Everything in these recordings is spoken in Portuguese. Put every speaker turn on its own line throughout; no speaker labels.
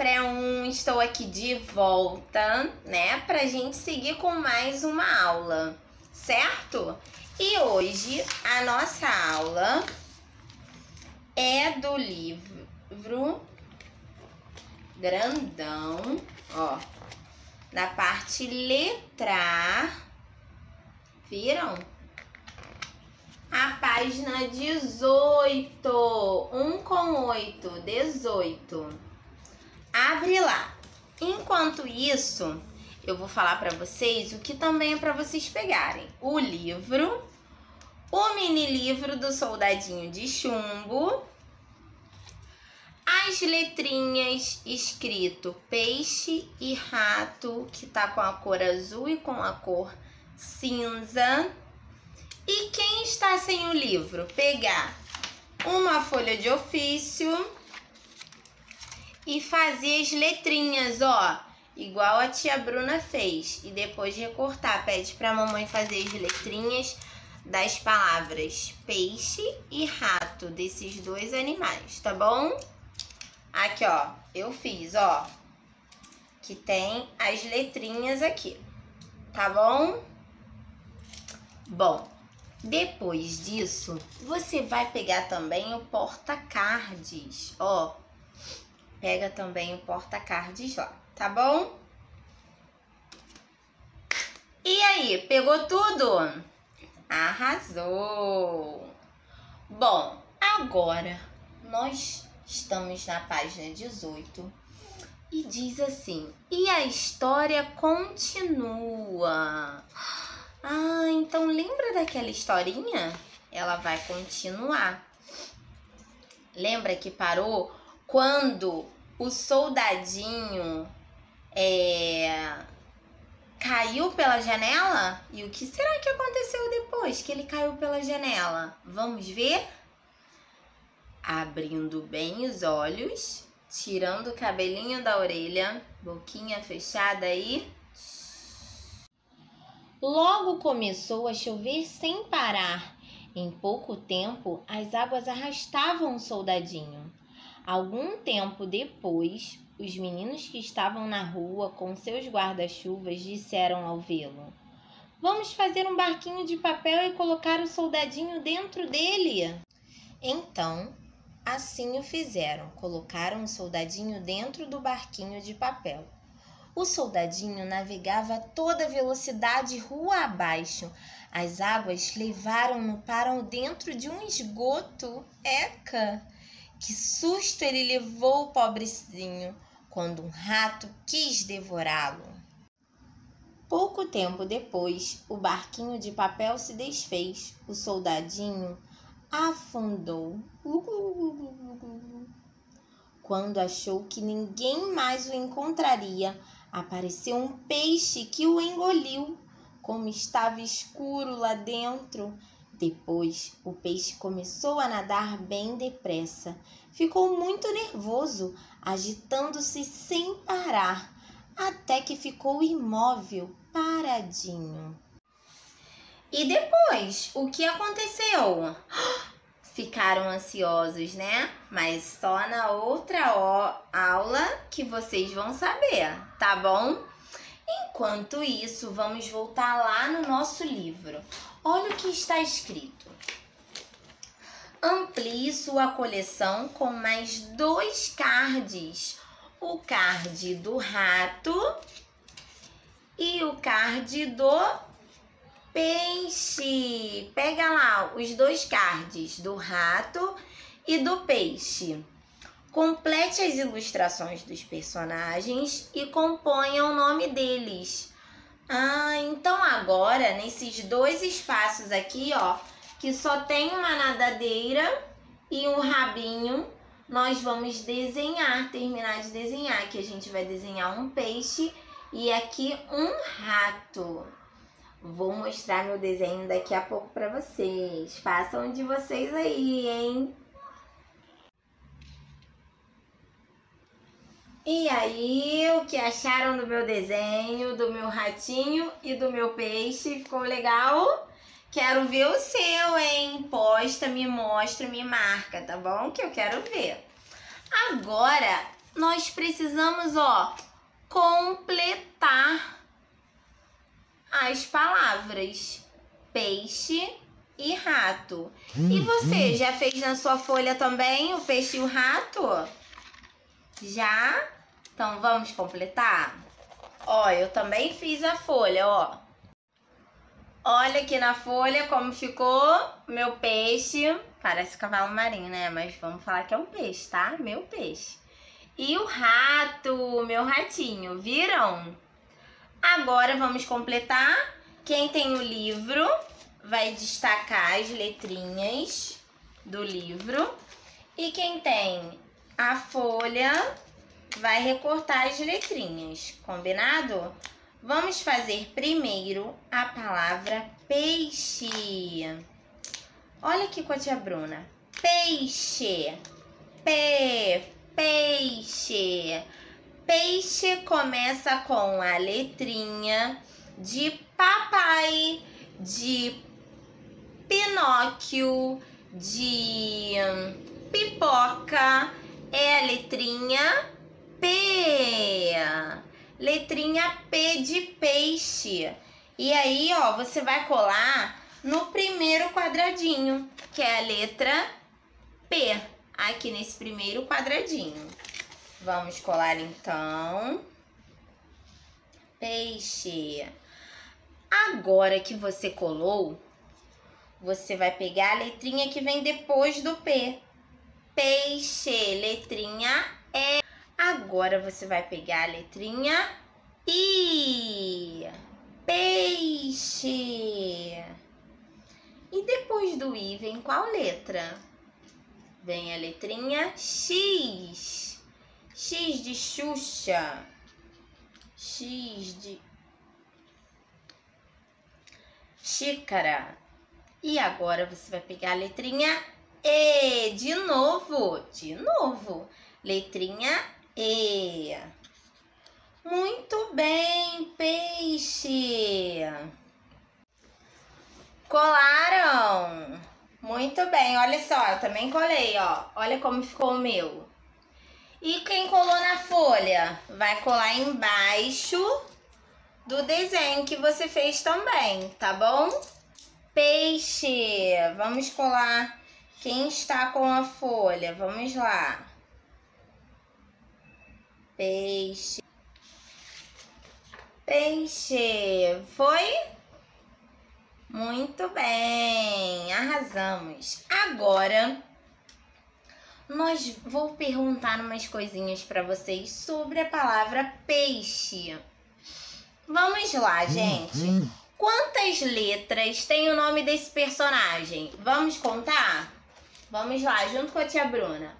pré-1, estou aqui de volta, né, pra gente seguir com mais uma aula, certo? E hoje a nossa aula é do livro grandão, ó, na parte letrar, viram? A página 18, 1 com 8, 18. Abre lá. Enquanto isso, eu vou falar para vocês o que também é para vocês pegarem. O livro, o mini livro do soldadinho de chumbo, as letrinhas escrito peixe e rato, que tá com a cor azul e com a cor cinza. E quem está sem o livro? Pegar uma folha de ofício e fazer as letrinhas, ó, igual a tia Bruna fez. E depois recortar. Pede pra mamãe fazer as letrinhas das palavras peixe e rato, desses dois animais, tá bom? Aqui, ó, eu fiz, ó, que tem as letrinhas aqui, tá bom? Bom, depois disso, você vai pegar também o porta-cards, ó. Pega também o porta-cards lá, tá bom? E aí, pegou tudo? Arrasou! Bom, agora nós estamos na página 18 e diz assim: e a história continua. Ah, então lembra daquela historinha? Ela vai continuar. Lembra que parou quando o soldadinho é, caiu pela janela? E o que será que aconteceu depois que ele caiu pela janela? Vamos ver? Abrindo bem os olhos, tirando o cabelinho da orelha, boquinha fechada aí. Logo começou a chover sem parar. Em pouco tempo, as águas arrastavam o soldadinho. Algum tempo depois, os meninos que estavam na rua com seus guarda-chuvas disseram ao vê-lo: Vamos fazer um barquinho de papel e colocar o soldadinho dentro dele. Então, assim o fizeram. Colocaram o soldadinho dentro do barquinho de papel. O soldadinho navegava a toda velocidade rua abaixo. As águas levaram-no para dentro de um esgoto. Eca! Que susto ele levou, pobrezinho, quando um rato quis devorá-lo. Pouco tempo depois, o barquinho de papel se desfez. O soldadinho afundou. Quando achou que ninguém mais o encontraria, Apareceu um peixe que o engoliu. Como estava escuro lá dentro. Depois, o peixe começou a nadar bem depressa. Ficou muito nervoso, agitando-se sem parar, até que ficou imóvel, paradinho. E depois, o que aconteceu? ficaram ansiosos, né? Mas só na outra aula que vocês vão saber, tá bom? Enquanto isso, vamos voltar lá no nosso livro. Olha o que está escrito. Amplie sua coleção com mais dois cards. O card do rato e o card do Peixe. Pega lá os dois cards do rato e do peixe. Complete as ilustrações dos personagens e componha o nome deles. Ah, então agora nesses dois espaços aqui, ó, que só tem uma nadadeira e um rabinho, nós vamos desenhar, terminar de desenhar. Aqui a gente vai desenhar um peixe e aqui um rato. Vou mostrar meu desenho daqui a pouco para vocês. Façam de vocês aí, hein? E aí, o que acharam do meu desenho, do meu ratinho e do meu peixe? Ficou legal? Quero ver o seu, hein? Posta, me mostra, me marca, tá bom? Que eu quero ver. Agora, nós precisamos, ó, completar as palavras peixe e rato. E você já fez na sua folha também o peixe e o rato? Já? Então vamos completar? Ó, eu também fiz a folha, ó. Olha aqui na folha como ficou meu peixe. Parece cavalo marinho, né? Mas vamos falar que é um peixe, tá? Meu peixe. E o rato, meu ratinho, viram? Agora vamos completar. Quem tem o livro vai destacar as letrinhas do livro. E quem tem a folha vai recortar as letrinhas, combinado? Vamos fazer primeiro a palavra peixe. Olha aqui com a tia Bruna. Peixe. P, peixe. Peixe começa com a letrinha de papai, de Pinóquio, de pipoca. É a letrinha P. Letrinha P de peixe. E aí, ó, você vai colar no primeiro quadradinho, que é a letra P, aqui nesse primeiro quadradinho. Vamos colar então. Peixe. Agora que você colou, você vai pegar a letrinha que vem depois do P. Peixe, letrinha E. Agora você vai pegar a letrinha I. Peixe. E depois do I vem qual letra? Vem a letrinha X. X de Xuxa. X de xícara. E agora você vai pegar a letrinha E de novo, de novo. Letrinha E. Muito bem, peixe. Colaram? Muito bem, olha só, eu também colei, ó. Olha como ficou o meu. E quem colou na folha? Vai colar embaixo do desenho que você fez também, tá bom? Peixe. Vamos colar quem está com a folha. Vamos lá. Peixe. Peixe. Foi? Muito bem. Arrasamos. Agora nós vou perguntar umas coisinhas para vocês sobre a palavra peixe. Vamos lá, hum, gente. Hum. Quantas letras tem o nome desse personagem? Vamos contar? Vamos lá, junto com a tia Bruna.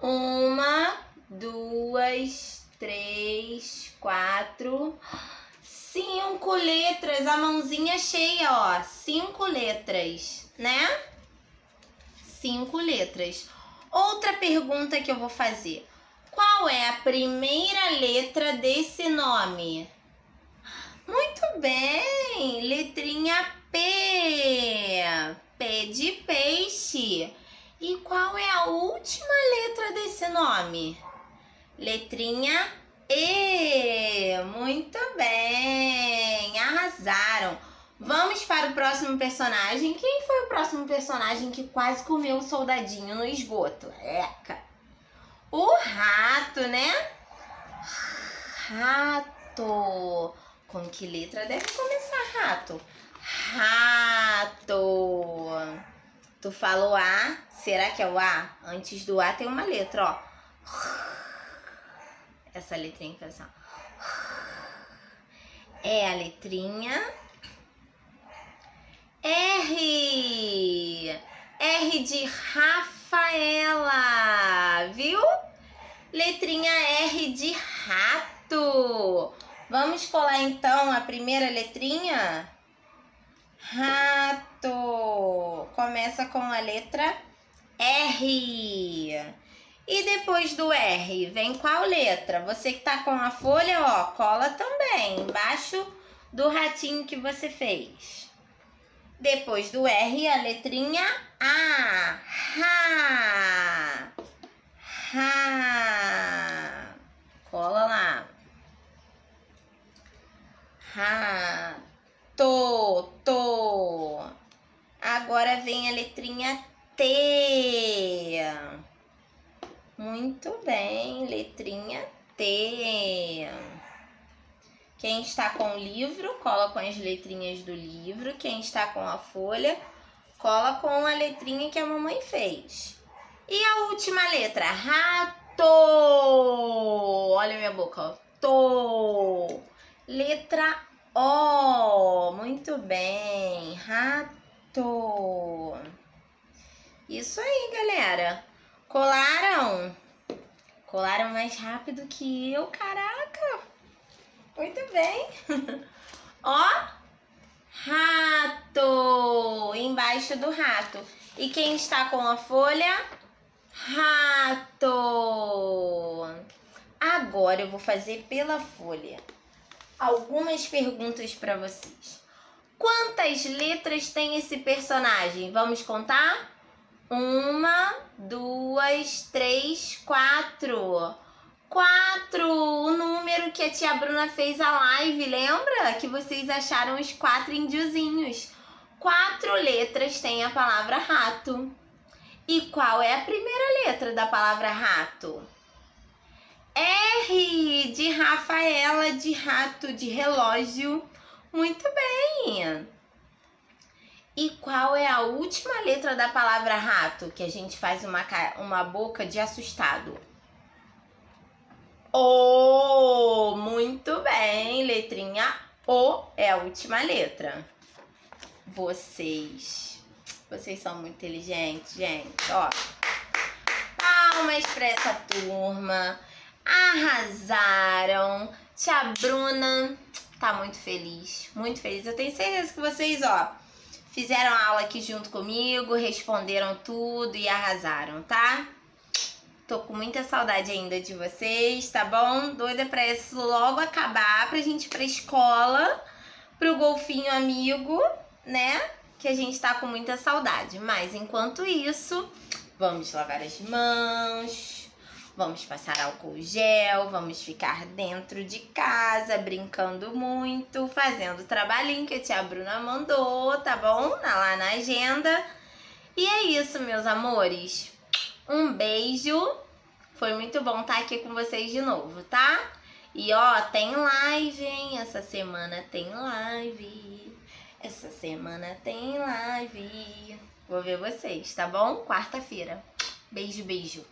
Uma, duas, três, quatro, cinco letras. A mãozinha cheia, ó. Cinco letras, né? Cinco letras. Outra pergunta que eu vou fazer. Qual é a primeira letra desse nome? Muito bem! Letrinha P. P de peixe. E qual é a última letra desse nome? Letrinha E. Muito bem! Arrasaram! Vamos para o próximo personagem. Quem foi o próximo personagem que quase comeu o soldadinho no esgoto? Eca! O rato, né? Rato. Com que letra deve começar rato? Rato. Tu falou A, será que é o A? Antes do A tem uma letra, ó. Essa letrinha que assim, É a letrinha R. R de Rafaela, viu? Letrinha R de rato. Vamos colar então a primeira letrinha? Rato. Começa com a letra R. E depois do R, vem qual letra? Você que tá com a folha, ó, cola também, embaixo do ratinho que você fez. Depois do R, a letrinha A. Ha. Ha. Cola lá. Ha. Tô, tô. Agora vem a letrinha T. Muito bem, letrinha T. Quem está com o livro, cola com as letrinhas do livro. Quem está com a folha, cola com a letrinha que a mamãe fez. E a última letra, rato. Olha minha boca. To. Letra O. Muito bem, rato. Isso aí, galera. Colaram? Colaram mais rápido que eu, caraca. Muito bem. Ó, rato embaixo do rato. E quem está com a folha? Rato. Agora eu vou fazer pela folha algumas perguntas para vocês. Quantas letras tem esse personagem? Vamos contar? Uma, duas, três, quatro. Quatro! O número que a tia Bruna fez a live, lembra? Que vocês acharam os quatro índiozinhos. Quatro letras tem a palavra rato. E qual é a primeira letra da palavra rato? R de Rafaela, de rato, de relógio. Muito bem! E qual é a última letra da palavra rato? Que a gente faz uma, uma boca de assustado. O! Muito bem, letrinha O é a última letra. Vocês. Vocês são muito inteligentes, gente. Ó. Palmas pra essa turma. Arrasaram. Tia Bruna tá muito feliz. Muito feliz. Eu tenho certeza que vocês, ó Fizeram aula aqui junto comigo, responderam tudo e arrasaram, tá? Tô com muita saudade ainda de vocês, tá bom? Doida pra isso logo acabar, pra gente ir pra escola, pro golfinho amigo, né? Que a gente tá com muita saudade. Mas enquanto isso, vamos lavar as mãos, Vamos passar álcool gel, vamos ficar dentro de casa, brincando muito, fazendo o trabalhinho que a tia Bruna mandou, tá bom? Lá na agenda. E é isso, meus amores. Um beijo. Foi muito bom estar aqui com vocês de novo, tá? E ó, tem live, hein? Essa semana tem live. Essa semana tem live. Vou ver vocês, tá bom? Quarta-feira. Beijo, beijo.